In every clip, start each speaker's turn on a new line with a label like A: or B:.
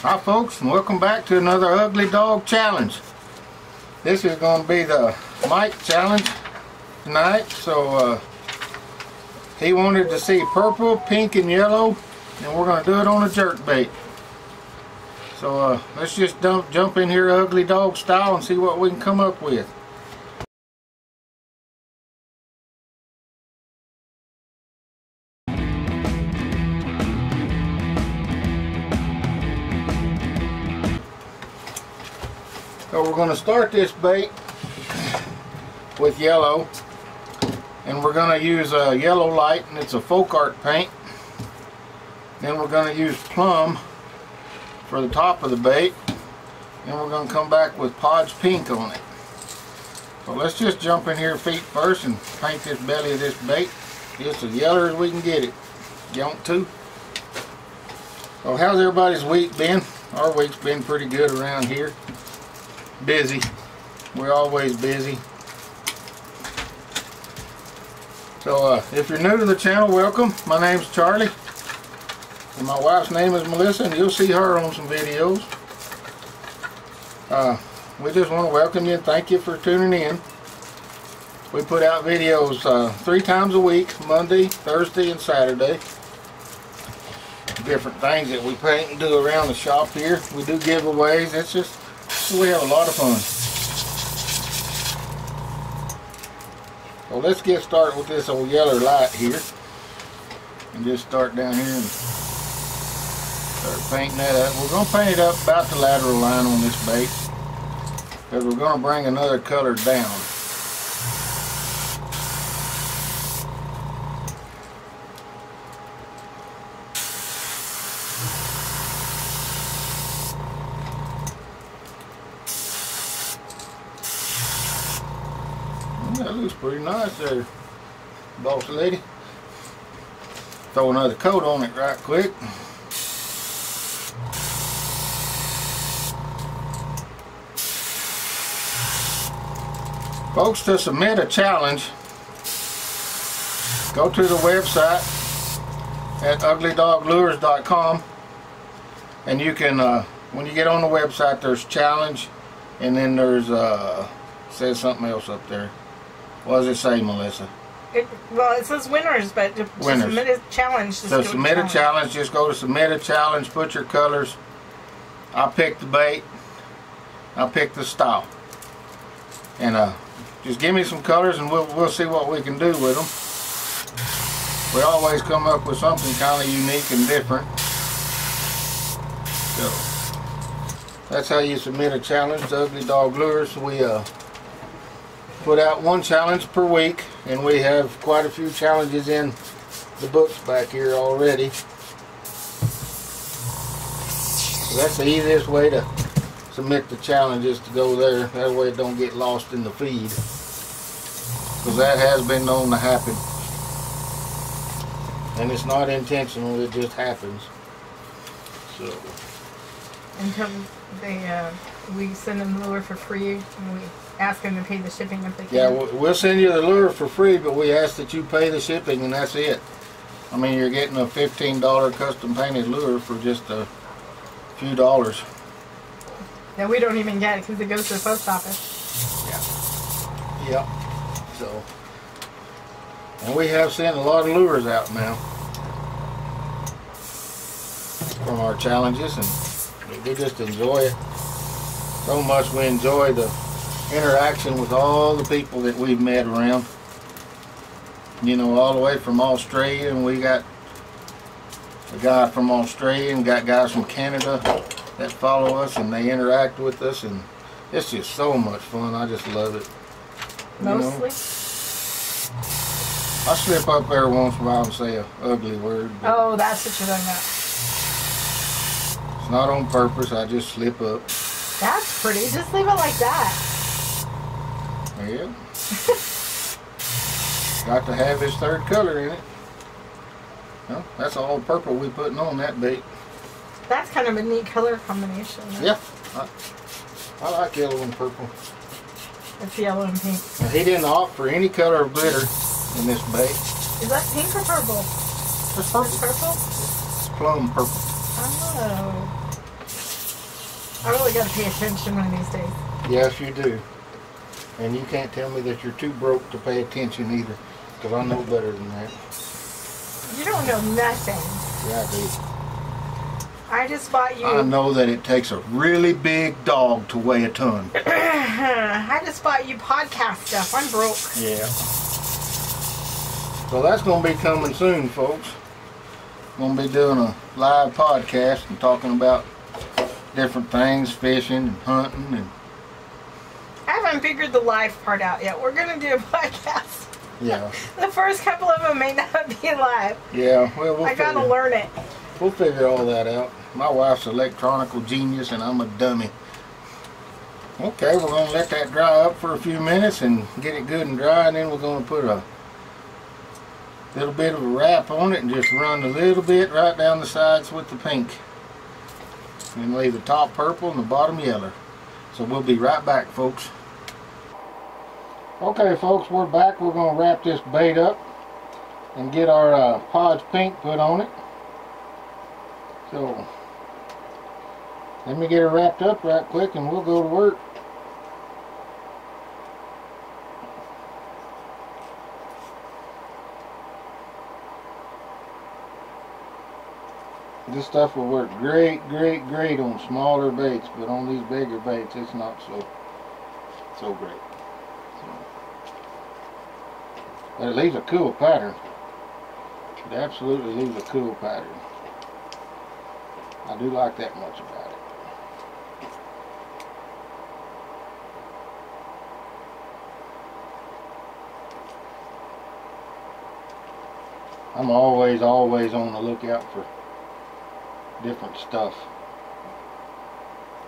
A: Hi folks and welcome back to another Ugly Dog Challenge. This is going to be the Mike Challenge tonight. So uh, he wanted to see purple, pink and yellow and we're going to do it on a jerk bait. So uh, let's just dump, jump in here Ugly Dog style and see what we can come up with. To start this bait with yellow and we're going to use a yellow light and it's a folk art paint. Then we're going to use plum for the top of the bait and we're going to come back with Podge pink on it. So let's just jump in here feet first and paint this belly of this bait. Just as yellow as we can get it. You want to? So how's everybody's week been? Our week's been pretty good around here busy. We're always busy. So uh, if you're new to the channel, welcome. My name's Charlie. And my wife's name is Melissa, and you'll see her on some videos. Uh, we just want to welcome you and thank you for tuning in. We put out videos uh, three times a week, Monday, Thursday, and Saturday. Different things that we paint and do around the shop here. We do giveaways. It's just we have a lot of fun. So let's get started with this old yellow light here. And just start down here and start painting that up. We're going to paint it up about the lateral line on this base. Because we're going to bring another color down. That looks pretty nice there, boss lady. Throw another coat on it right quick. Folks, to submit a challenge, go to the website at uglydoglures.com and you can, uh, when you get on the website, there's challenge and then there's, uh, says something else up there. What does it say, Melissa?
B: It, well, it says winners, but to, to
A: Winners.
B: submit a challenge.
A: So submit a challenge, just go to submit a challenge, put your colors. I'll pick the bait. I'll pick the style. And uh, just give me some colors and we'll, we'll see what we can do with them. We always come up with something kind of unique and different. So that's how you submit a challenge to Ugly Dog Lures. We uh, put out one challenge per week and we have quite a few challenges in the books back here already. So that's the easiest way to submit the challenges to go there. That way it don't get lost in the feed. Because that has been known to happen. And it's not intentional, it just happens. So,
B: Until they, uh, we send them the lure for free, and we ask them to pay the shipping if they can.
A: yeah, we'll we'll send you the lure for free, but we ask that you pay the shipping and that's it. I mean, you're getting a $15 custom painted lure for just a few dollars.
B: That we don't even get it because it goes to the post office. Yeah.
A: Yep. So, and we have sent a lot of lures out now from our challenges, and we just enjoy it so much. We enjoy the interaction with all the people that we've met around. You know, all the way from Australia, and we got a guy from Australia, and got guys from Canada that follow us, and they interact with us, and it's just so much fun. I just love it. You know?
B: Mostly.
A: I slip up there once in a while and say a ugly word,
B: Oh, that's what you're talking about.
A: it's not on purpose. I just slip up.
B: That's pretty. Just leave it like that.
A: Yeah. Got to have his third color in it. Well, that's all purple we're putting on that bait.
B: That's kind of a neat color combination.
A: Yeah. I, I like yellow and purple.
B: It's yellow and pink.
A: Now, he didn't opt for any color of glitter in this bait.
B: Is that pink or purple?
A: It's
B: It's
A: purple.
B: purple?
A: It's plum purple.
B: Oh. I really got to pay attention one of these days.
A: Yes, you do. And you can't tell me that you're too broke to pay attention either, because I know better than that.
B: You don't know nothing.
A: Yeah, I do.
B: I just bought you.
A: I know that it takes a really big dog to weigh a ton.
B: I just bought you podcast stuff. I'm broke.
A: Yeah. So that's going to be coming soon, folks. Going to be doing a live podcast and talking about different things, fishing and hunting and
B: I haven't figured the live part out yet. We're gonna do a podcast.
A: yeah,
B: The first couple of them may not be live.
A: yeah. Well, we'll
B: I gotta learn it.
A: we'll figure all that out. My wife's electronical genius and I'm a dummy. Okay, we're gonna let that dry up for a few minutes and get it good and dry, and then we're gonna put a little bit of a wrap on it and just run a little bit right down the sides with the pink. And leave the top purple and the bottom yellow. So we'll be right back, folks. Okay, folks, we're back. We're gonna wrap this bait up and get our uh, Podge pink put on it. So let me get her wrapped up right quick and we'll go to work. This stuff will work great, great, great on smaller baits, but on these bigger baits, it's not so, so great. So, but it leaves a cool pattern. It absolutely leaves a cool pattern. I do like that much about it. I'm always, always on the lookout for different stuff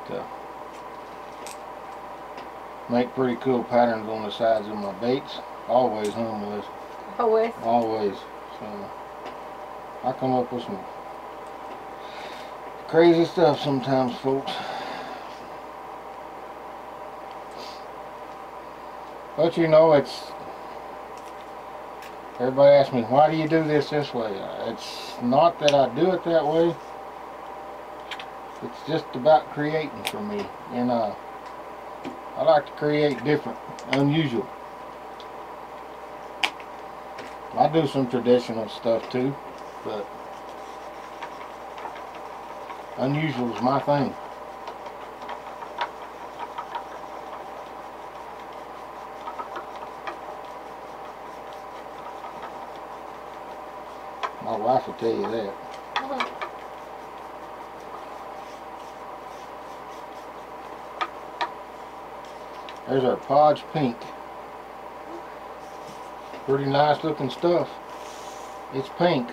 A: to make pretty cool patterns on the sides of my baits. Always home with,
B: Always.
A: always. So I come up with some crazy stuff sometimes, folks. But you know, it's everybody asks me, why do you do this this way? It's not that I do it that way. It's just about creating for me, and uh, I like to create different, unusual. I do some traditional stuff too, but unusual is my thing. My wife will tell you that. There's our Podge Pink. Pretty nice looking stuff. It's pink.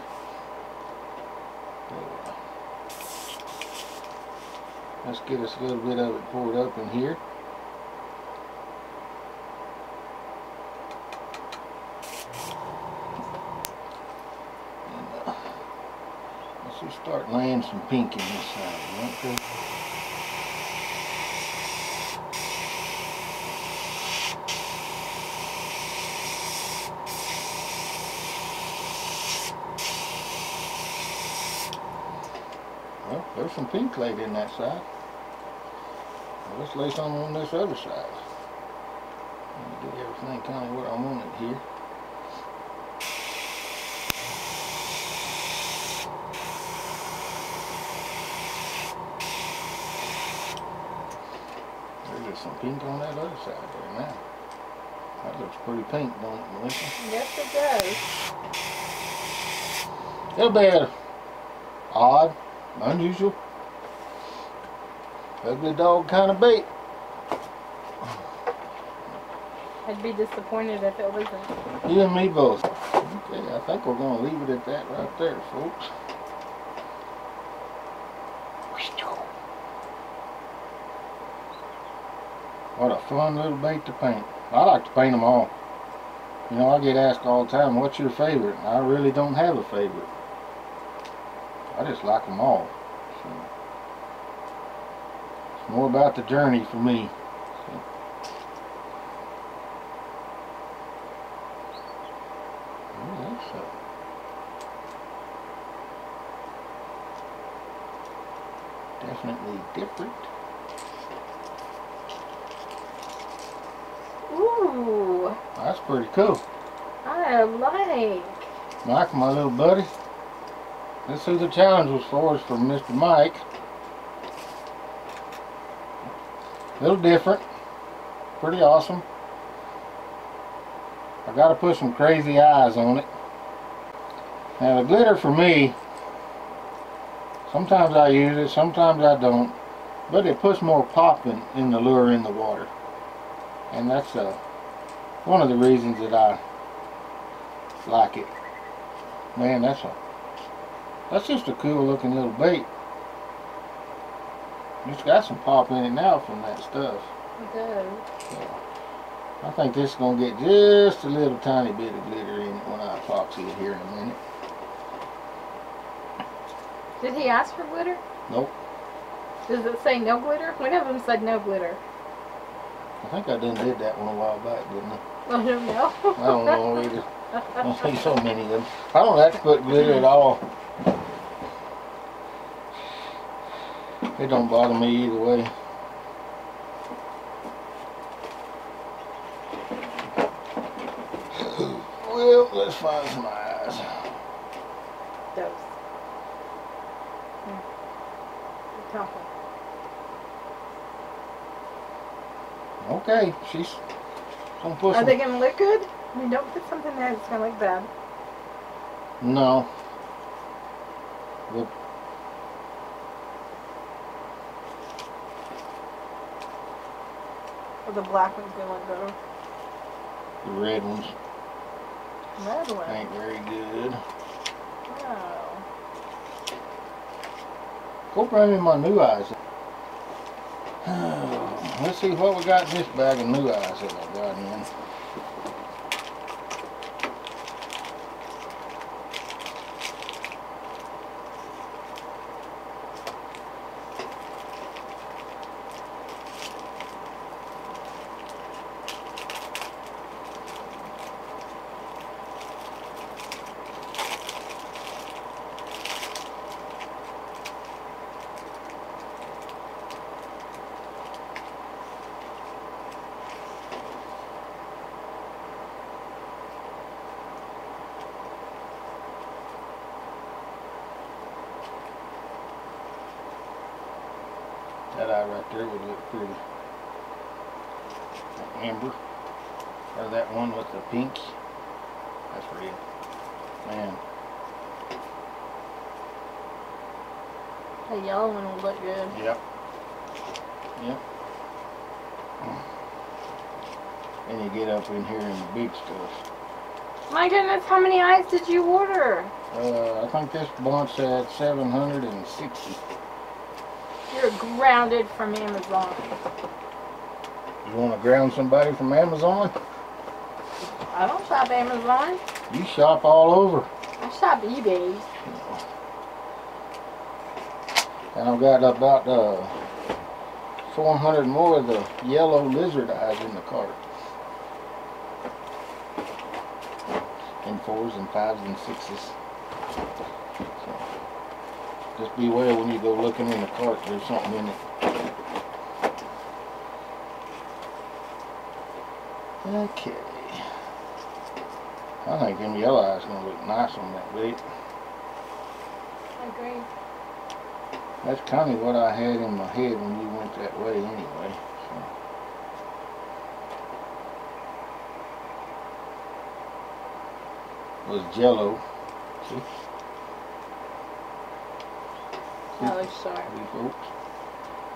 A: Let's get us a little bit of it poured up in here. And, uh, let's just start laying some pink in this side. Some pink laid in that side. Well, let's lay some on this other side. Let me get everything kind of where I want it here. There's just some pink on that other side there now. That looks pretty pink, don't it, Melissa?
B: Yes, it does.
A: It'll be odd, unusual, ugly dog kind of bait.
B: I'd be disappointed if it wasn't.
A: You and me both. Okay, I think we're gonna leave it at that right there, folks. What a fun little bait to paint. I like to paint them all. You know, I get asked all the time, what's your favorite? I really don't have a favorite. I just like them all. So, it's more about the journey for me. Definitely different.
B: Ooh.
A: That's pretty cool.
B: I like.
A: Mike, my little buddy. This is the challenge was for, is for Mr. Mike. A little different. Pretty awesome. I gotta put some crazy eyes on it. Now the glitter for me, sometimes I use it, sometimes I don't. But it puts more pop in, in the lure in the water. And that's uh, one of the reasons that I like it. Man, that's a that's just a cool looking little bait. It's got some pop in it now from that stuff.
B: It does.
A: I think this is gonna get just a little tiny bit of glitter in it when I epoxy it here in a minute.
B: Did he ask for glitter?
A: Nope.
B: Does it say no glitter? One of them said no glitter.
A: I think I done did that one a while back, didn't I?
B: I don't know.
A: I don't know either. I don't see so many of them. I don't have to put glitter at all. It don't bother me either way. Well, let's find some eyes.
B: Those. Hmm. Top one.
A: Okay, she's gonna put
B: Are
A: some.
B: they gonna look good? I mean, don't put something there that's gonna look bad.
A: No. The
B: the black one's gonna better.
A: the red ones
B: Red one.
A: ain't very good.
B: Oh.
A: Go bring me my new eyes. Let's see what we got in this bag of new eyes that I got in. That eye right there would look pretty. That amber. Or that one with the pink. That's red. Man,
B: The yellow one will look good.
A: Yep. Yep. And you get up in here and the big stuff.
B: My goodness, how many eyes did you order?
A: Uh, I think this bunch had 760.
B: You're grounded from Amazon.
A: You want to ground somebody from Amazon?
B: I don't shop Amazon.
A: You shop all over.
B: I shop eBay.
A: And I've got about uh, 400 more of the yellow lizard eyes in the cart. In fours and fives and sixes. So, just beware when you go looking in the cart, there's something in it. Okay. I think them yellow eyes gonna look nice on that bait.
B: I agree.
A: That's kind of what I had in my head when we went that way anyway. So. Was jello. See,
B: That looks sharp.
A: these folks.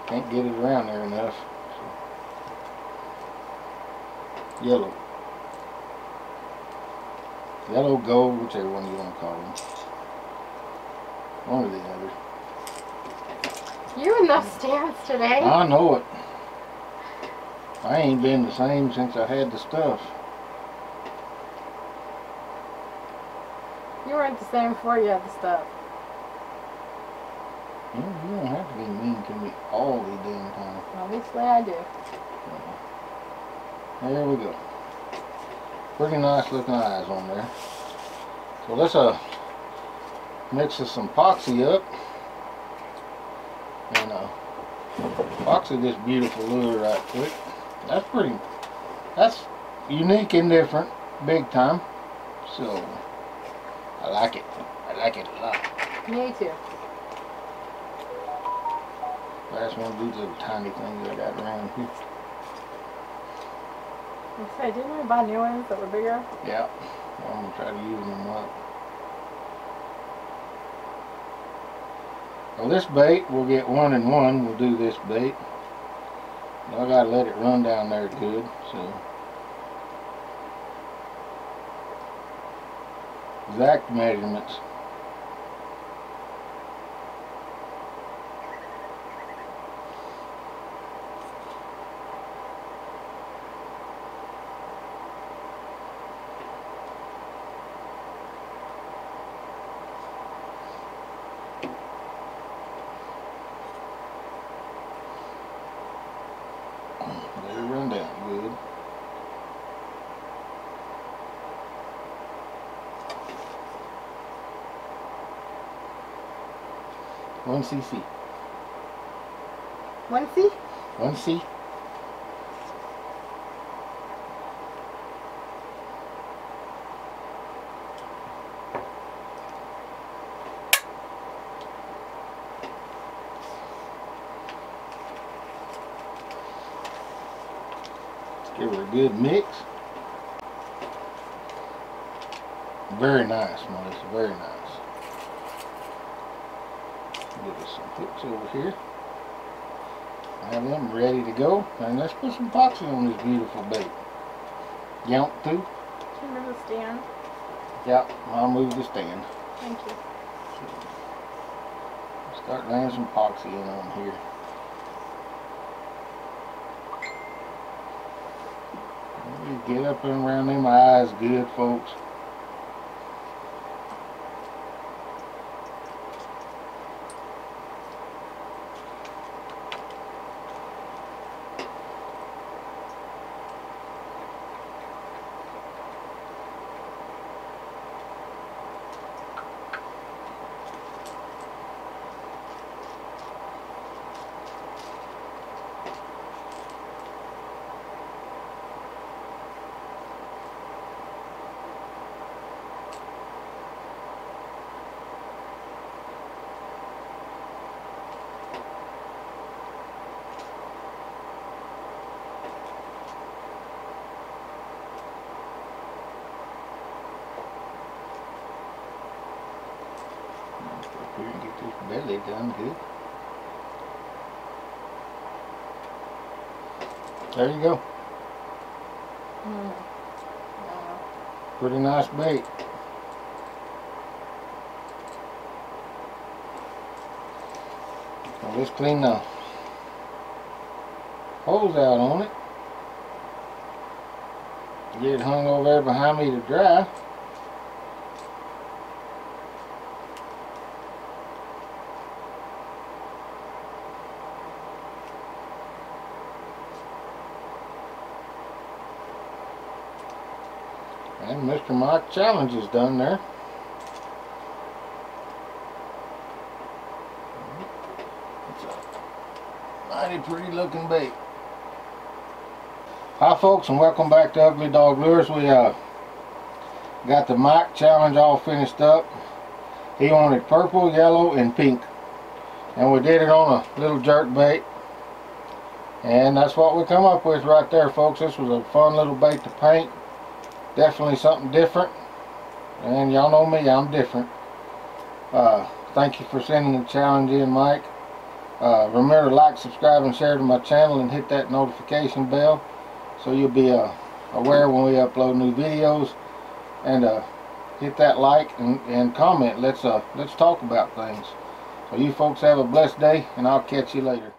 A: Can't get it around there enough. So. Yellow. Yellow gold, whichever one you want to call them. One or the other.
B: You in those stands today?
A: I know it. I ain't been the same since I had the stuff.
B: You weren't the same before you had the stuff.
A: You, know, you don't have mean to me all the damn time.
B: Obviously I do.
A: There we go. Pretty nice looking eyes on there. So let's uh mix some epoxy up. And uh epoxy this beautiful lure right quick. That's pretty that's unique and different, big time. So I like it. I like it a lot.
C: Me too.
A: That's one of these little tiny things I got around here.
C: I said, didn't we buy new ones that were bigger?
A: Yeah, I'm gonna try to use them up. Well, this bait, we'll get one and one. We'll do this bait. I gotta let it run down there good, so. Exact measurements. Let it run down good. One cc.
C: One C?
A: One c. Give her a good mix. Very nice, Melissa. Very nice. Get us some hooks over here. Have them ready to go. And let's put some epoxy on this beautiful bait. Yelp through.
C: Do you remember the stand?
A: Yep, I'll move the stand.
C: Thank you.
A: Start laying some epoxy in on here. Get up and around them eyes good, folks. Up here belly done good. There you go.
C: Mm.
A: Pretty nice bait. Now let's clean the holes out on it. Get it hung over there behind me to dry. Mr. Mike Challenge is done there. It's a mighty pretty looking bait. Hi folks and welcome back to Ugly Dog Lures. We uh, got the Mike Challenge all finished up. He wanted purple, yellow, and pink. And we did it on a little jerk bait. And that's what we come up with right there folks. This was a fun little bait to paint definitely something different. And y'all know me I'm different. Uh, thank you for sending the challenge in Mike. Uh, remember to like subscribe and share to my channel and hit that notification bell so you'll be uh, aware when we upload new videos. And uh, hit that like and, and comment. Let's uh let's talk about things. So you folks have a blessed day and I'll catch you later